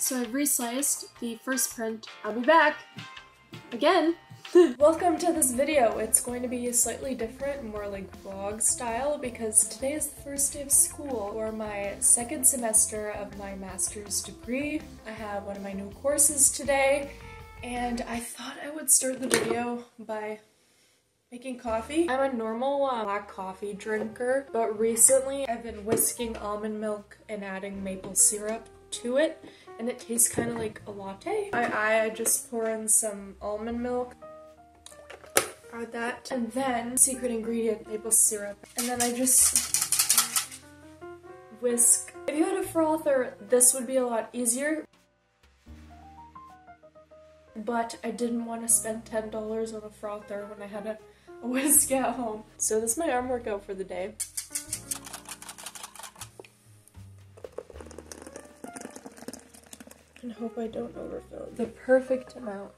So I've resliced the first print. I'll be back again. Welcome to this video. It's going to be a slightly different, more like vlog style, because today is the first day of school for my second semester of my master's degree. I have one of my new courses today, and I thought I would start the video by making coffee. I'm a normal uh, black coffee drinker, but recently I've been whisking almond milk and adding maple syrup to it, and it tastes kind of like a latte. I, I just pour in some almond milk, add that, and then secret ingredient, maple syrup. And then I just whisk. If you had a frother, this would be a lot easier. But I didn't want to spend $10 on a frother when I had a, a whisk at home. So this is my arm workout for the day. And hope I don't overfill the perfect amount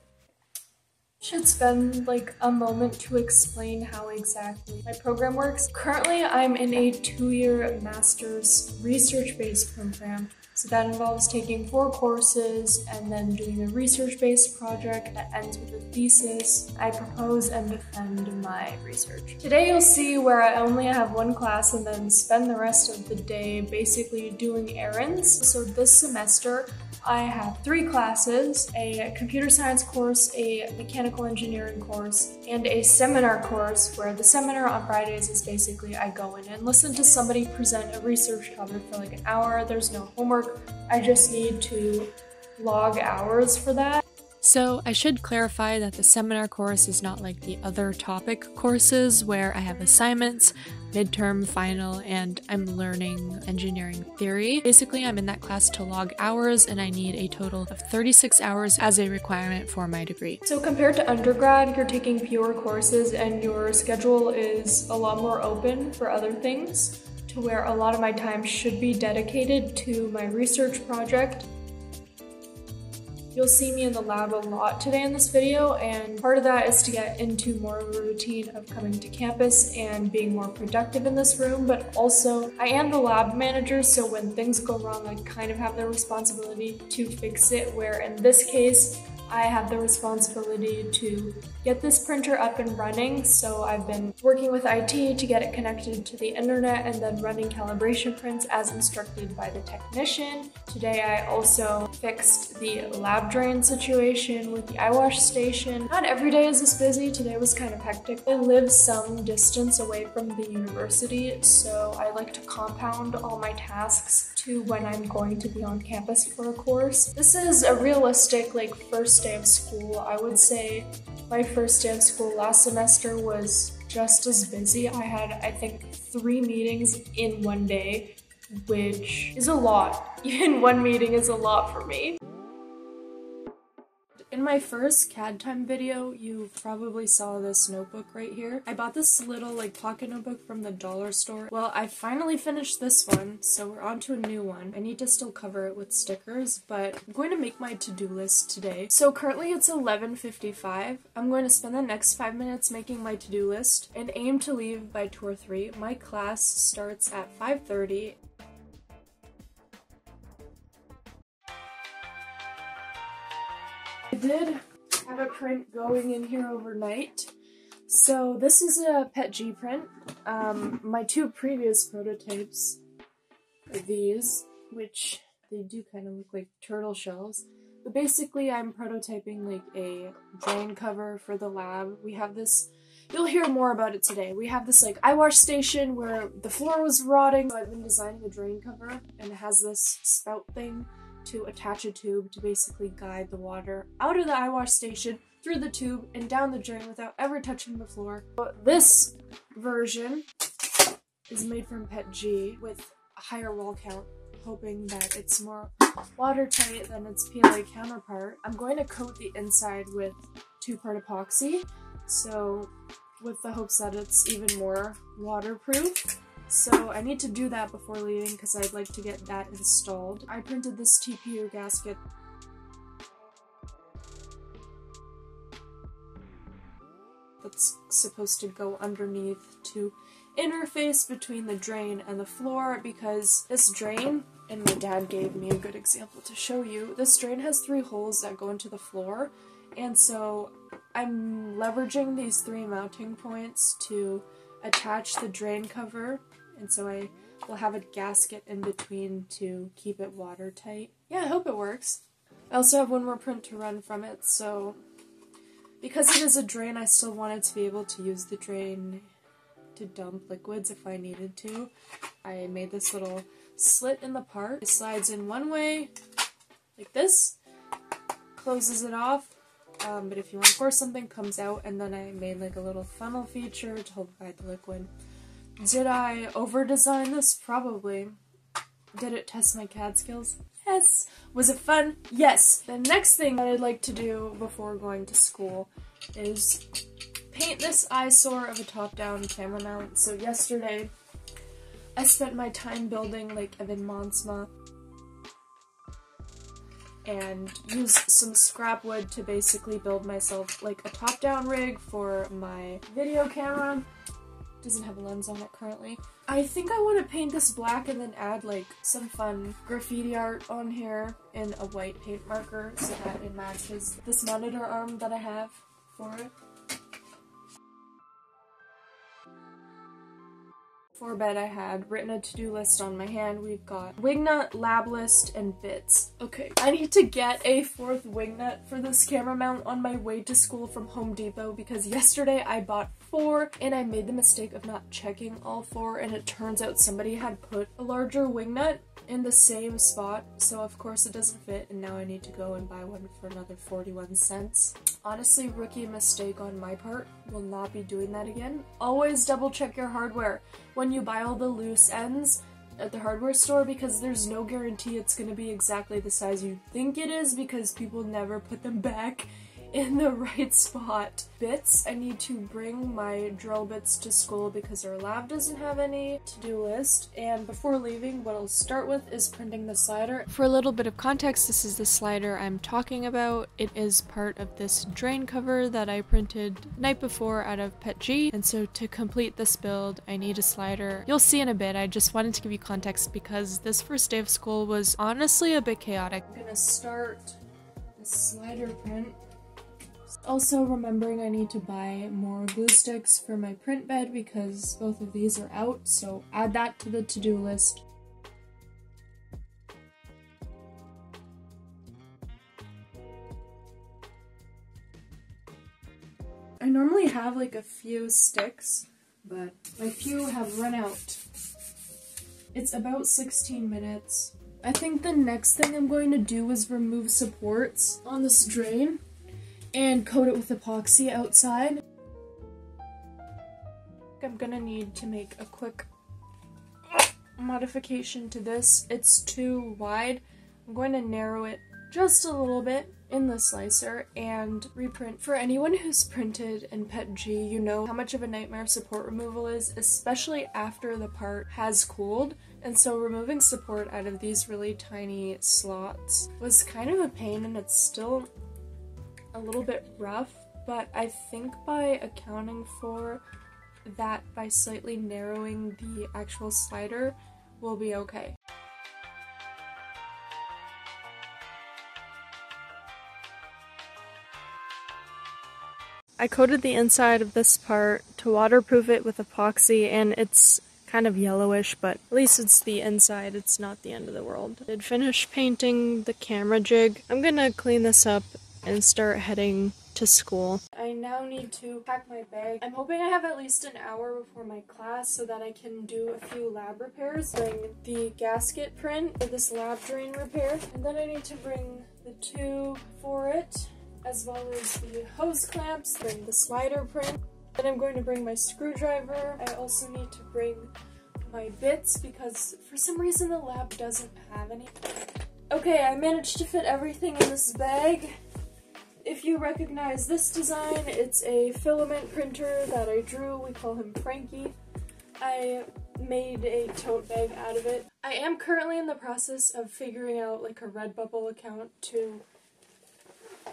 should spend like a moment to explain how exactly my program works. Currently, I'm in a two-year master's research-based program. So that involves taking four courses and then doing a research-based project that ends with a thesis. I propose and defend my research. Today you'll see where I only have one class and then spend the rest of the day basically doing errands. So this semester I have three classes, a computer science course, a mechanical engineering course, and a seminar course where the seminar on Fridays is basically I go in and listen to somebody present a research topic for like an hour. There's no homework. I just need to log hours for that. So, I should clarify that the seminar course is not like the other topic courses where I have assignments, midterm, final, and I'm learning engineering theory. Basically, I'm in that class to log hours, and I need a total of 36 hours as a requirement for my degree. So, compared to undergrad, you're taking fewer courses, and your schedule is a lot more open for other things to where a lot of my time should be dedicated to my research project You'll see me in the lab a lot today in this video, and part of that is to get into more of a routine of coming to campus and being more productive in this room, but also I am the lab manager, so when things go wrong, I kind of have the responsibility to fix it, where in this case, I have the responsibility to get this printer up and running. So I've been working with IT to get it connected to the internet and then running calibration prints as instructed by the technician. Today I also fixed the lab drain situation with the eyewash station. Not every day is this busy. Today was kind of hectic. I live some distance away from the university, so I like to compound all my tasks to when I'm going to be on campus for a course. This is a realistic like first day of school. I would say my first day of school last semester was just as busy. I had I think three meetings in one day, which is a lot. Even one meeting is a lot for me. In my first CAD time video, you probably saw this notebook right here. I bought this little like pocket notebook from the dollar store. Well, I finally finished this one, so we're on to a new one. I need to still cover it with stickers, but I'm going to make my to-do list today. So currently it's 11.55. I'm going to spend the next five minutes making my to-do list and aim to leave by 2 or 3. My class starts at 5.30 did have a print going in here overnight. So this is a PETG print. Um, my two previous prototypes are these, which they do kind of look like turtle shells. But basically I'm prototyping like a drain cover for the lab. We have this, you'll hear more about it today. We have this like eyewash station where the floor was rotting. So I've been designing a drain cover and it has this spout thing to attach a tube to basically guide the water out of the eyewash station through the tube and down the drain without ever touching the floor. But this version is made from PET G with a higher wall count, hoping that it's more watertight than its PLA counterpart. I'm going to coat the inside with two-part epoxy, so with the hopes that it's even more waterproof. So I need to do that before leaving because I'd like to get that installed. I printed this TPU gasket that's supposed to go underneath to interface between the drain and the floor because this drain and my dad gave me a good example to show you. This drain has three holes that go into the floor, and so I'm leveraging these three mounting points to attach the drain cover, and so I will have a gasket in between to keep it watertight. Yeah, I hope it works. I also have one more print to run from it, so because it is a drain, I still wanted to be able to use the drain to dump liquids if I needed to. I made this little slit in the part. It slides in one way, like this, closes it off, um, but if you want to pour something, comes out, and then I made like a little funnel feature to help guide the liquid. Did I over-design this? Probably. Did it test my CAD skills? Yes. Was it fun? Yes. The next thing that I'd like to do before going to school is paint this eyesore of a top-down camera mount. So yesterday, I spent my time building like Evan Monsma and use some scrap wood to basically build myself like a top-down rig for my video camera. Doesn't have a lens on it currently. I think I want to paint this black and then add like some fun graffiti art on here in a white paint marker so that it matches this monitor arm that I have for it. For bed I had written a to-do list on my hand. We've got wingnut, lab list, and bits. Okay, I need to get a fourth wingnut for this camera mount on my way to school from Home Depot because yesterday I bought four and I made the mistake of not checking all four and it turns out somebody had put a larger wingnut in the same spot so of course it doesn't fit and now I need to go and buy one for another 41 cents. Honestly rookie mistake on my part, will not be doing that again. Always double check your hardware when you buy all the loose ends at the hardware store because there's no guarantee it's going to be exactly the size you think it is because people never put them back in the right spot. Bits, I need to bring my drill bits to school because our lab doesn't have any to-do list. And before leaving, what I'll start with is printing the slider. For a little bit of context, this is the slider I'm talking about. It is part of this drain cover that I printed night before out of PETG. And so to complete this build, I need a slider. You'll see in a bit, I just wanted to give you context because this first day of school was honestly a bit chaotic. I'm gonna start the slider print also remembering I need to buy more glue sticks for my print bed because both of these are out, so add that to the to-do list. I normally have like a few sticks, but my few have run out. It's about 16 minutes. I think the next thing I'm going to do is remove supports on this drain and coat it with epoxy outside. I'm gonna need to make a quick modification to this. It's too wide. I'm going to narrow it just a little bit in the slicer and reprint. For anyone who's printed in PETG, you know how much of a nightmare support removal is, especially after the part has cooled. And so removing support out of these really tiny slots was kind of a pain and it's still a little bit rough, but I think by accounting for that by slightly narrowing the actual slider, we'll be okay. I coated the inside of this part to waterproof it with epoxy and it's kind of yellowish, but at least it's the inside, it's not the end of the world. I did finish painting the camera jig. I'm gonna clean this up and start heading to school. I now need to pack my bag. I'm hoping I have at least an hour before my class so that I can do a few lab repairs. Bring the gasket print for this lab drain repair. And then I need to bring the tube for it, as well as the hose clamps, bring the slider print. Then I'm going to bring my screwdriver. I also need to bring my bits because for some reason the lab doesn't have any. Okay, I managed to fit everything in this bag. If you recognize this design, it's a filament printer that I drew. We call him Frankie. I made a tote bag out of it. I am currently in the process of figuring out like a Redbubble account to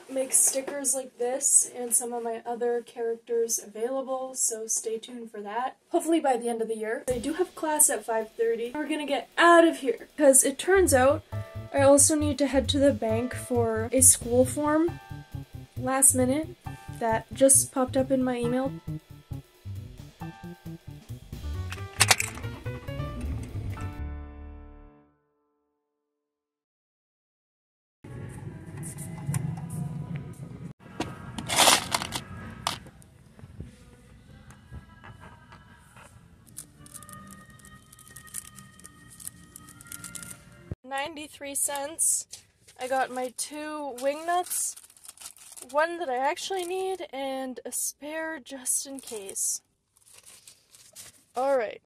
make stickers like this and some of my other characters available, so stay tuned for that. Hopefully by the end of the year. I do have class at 5.30. We're gonna get out of here because it turns out I also need to head to the bank for a school form last minute that just popped up in my email. 93 cents. I got my two wing nuts, one that I actually need, and a spare just in case. Alright.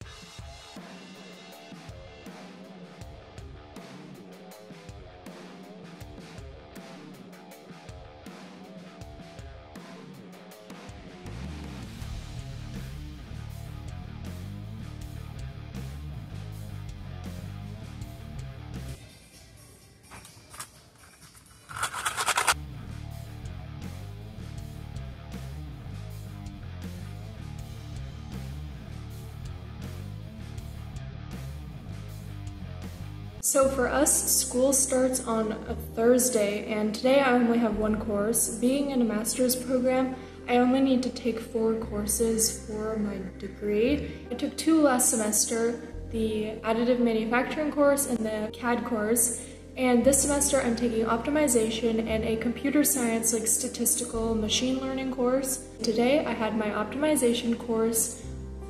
So for us, school starts on a Thursday, and today I only have one course. Being in a master's program, I only need to take four courses for my degree. I took two last semester, the additive manufacturing course and the CAD course, and this semester I'm taking optimization and a computer science like statistical machine learning course. Today I had my optimization course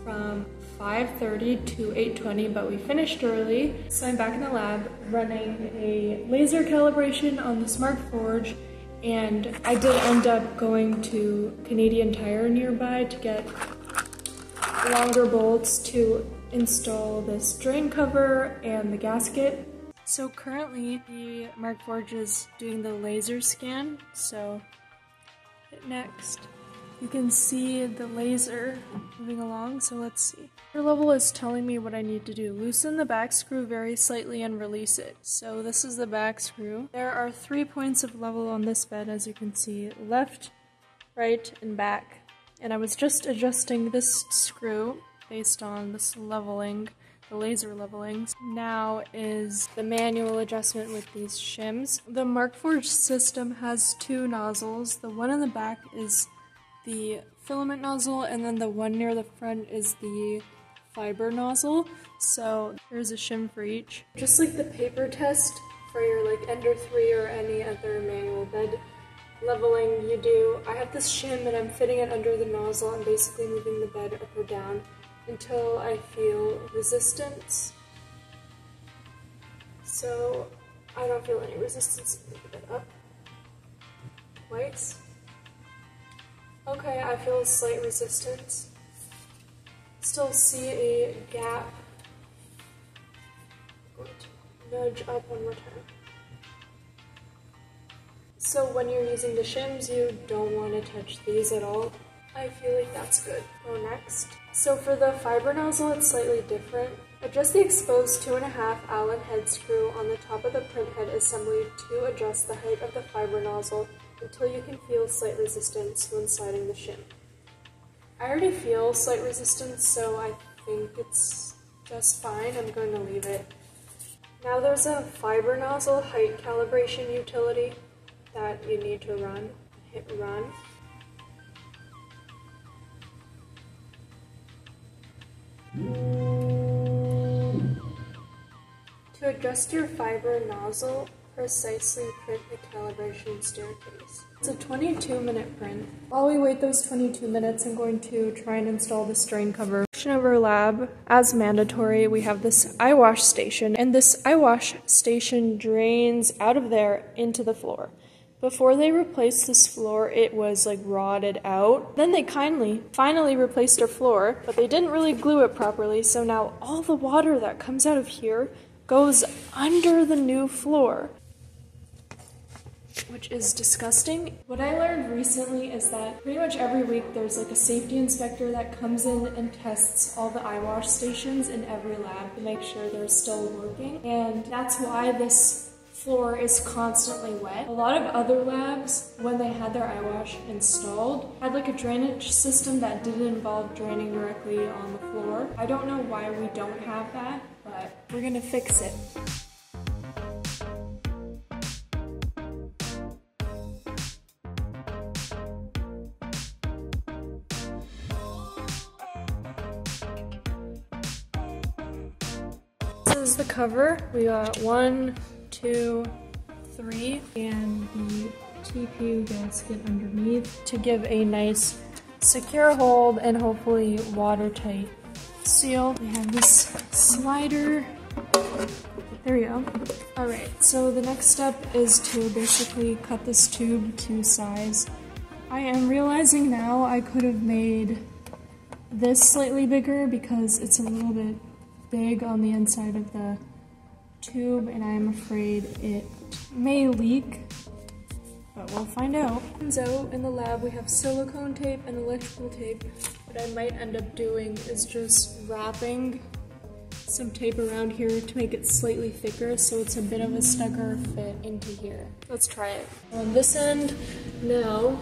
from 5.30 to 8.20, but we finished early. So I'm back in the lab running a laser calibration on the Smart Forge, and I did end up going to Canadian Tire nearby to get longer bolts to install this drain cover and the gasket. So currently the Markforged is doing the laser scan, so hit next. You can see the laser moving along, so let's see. Your level is telling me what I need to do. Loosen the back screw very slightly and release it. So this is the back screw. There are three points of level on this bed, as you can see, left, right, and back. And I was just adjusting this screw based on this leveling, the laser levelings. Now is the manual adjustment with these shims. The Markforged system has two nozzles. The one in the back is the filament nozzle and then the one near the front is the fiber nozzle. So there's a shim for each. Just like the paper test for your like Ender 3 or any other manual bed leveling you do, I have this shim and I'm fitting it under the nozzle and basically moving the bed up or down until I feel resistance. So I don't feel any resistance, move bed up twice. Okay, I feel a slight resistance. Still see a gap. Nudge up one more time. So when you're using the shims, you don't want to touch these at all. I feel like that's good. Go next. So for the fiber nozzle, it's slightly different. Adjust the exposed 2.5 Allen head screw on the top of the print head assembly to adjust the height of the fiber nozzle until you can feel slight resistance when sliding the shim. I already feel slight resistance, so I think it's just fine. I'm going to leave it. Now there's a fiber nozzle height calibration utility that you need to run. Hit run. To adjust your fiber nozzle, precisely print the calibration staircase. It's a 22 minute print. While we wait those 22 minutes, I'm going to try and install the strain cover. Of our lab, as mandatory, we have this eye wash station, and this eye wash station drains out of there into the floor. Before they replaced this floor, it was like rotted out. Then they kindly finally replaced our floor, but they didn't really glue it properly, so now all the water that comes out of here goes under the new floor which is disgusting. What I learned recently is that pretty much every week there's like a safety inspector that comes in and tests all the eye wash stations in every lab to make sure they're still working. And that's why this floor is constantly wet. A lot of other labs, when they had their eyewash installed, had like a drainage system that didn't involve draining directly on the floor. I don't know why we don't have that, but we're gonna fix it. Cover. We got one, two, three, and the TPU gasket underneath to give a nice secure hold and hopefully watertight seal. We have this slider. There we go. Alright, so the next step is to basically cut this tube to size. I am realizing now I could have made this slightly bigger because it's a little bit big on the inside of the tube and I'm afraid it may leak, but we'll find out. Turns out in the lab we have silicone tape and electrical tape. What I might end up doing is just wrapping some tape around here to make it slightly thicker so it's a bit of a snugger fit into here. Let's try it. On this end, now,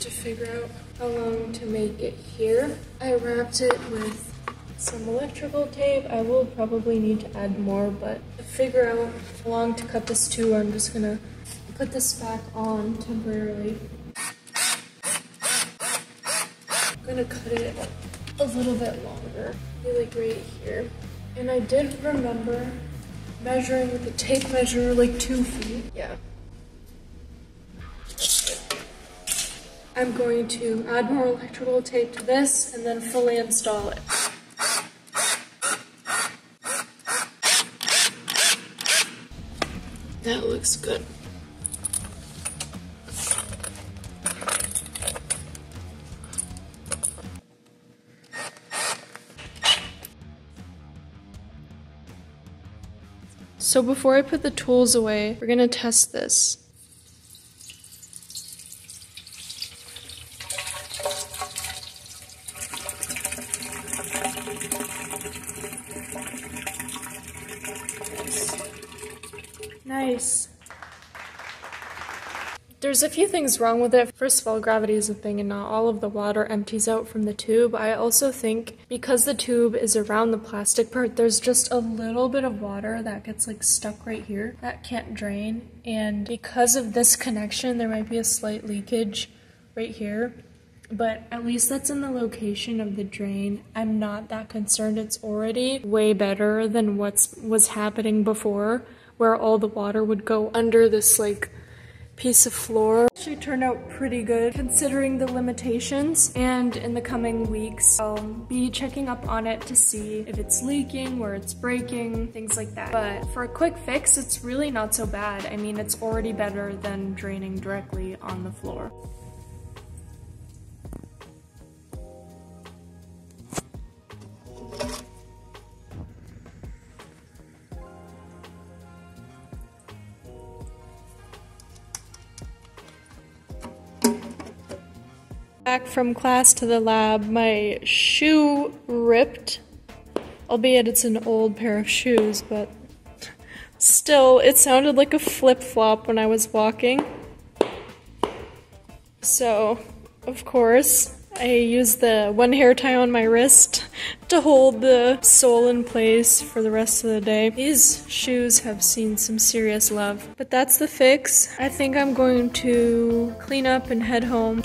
to figure out how long to make it here, I wrapped it with some electrical tape. I will probably need to add more, but to figure out how long to cut this to, I'm just gonna put this back on temporarily. I'm gonna cut it a little bit longer, maybe like right here. And I did remember measuring with the tape measure like two feet. Yeah. I'm going to add more electrical tape to this and then fully install it. That looks good. So before I put the tools away, we're gonna test this. Nice. There's a few things wrong with it. First of all, gravity is a thing and not all of the water empties out from the tube. I also think because the tube is around the plastic part, there's just a little bit of water that gets like stuck right here that can't drain. And because of this connection, there might be a slight leakage right here. But at least that's in the location of the drain. I'm not that concerned. It's already way better than what's was happening before where all the water would go under this like piece of floor. Actually turned out pretty good considering the limitations and in the coming weeks I'll be checking up on it to see if it's leaking, where it's breaking, things like that. But for a quick fix, it's really not so bad. I mean, it's already better than draining directly on the floor. From class to the lab, my shoe ripped. Albeit it's an old pair of shoes, but still, it sounded like a flip flop when I was walking. So, of course, I used the one hair tie on my wrist to hold the sole in place for the rest of the day. These shoes have seen some serious love. But that's the fix. I think I'm going to clean up and head home.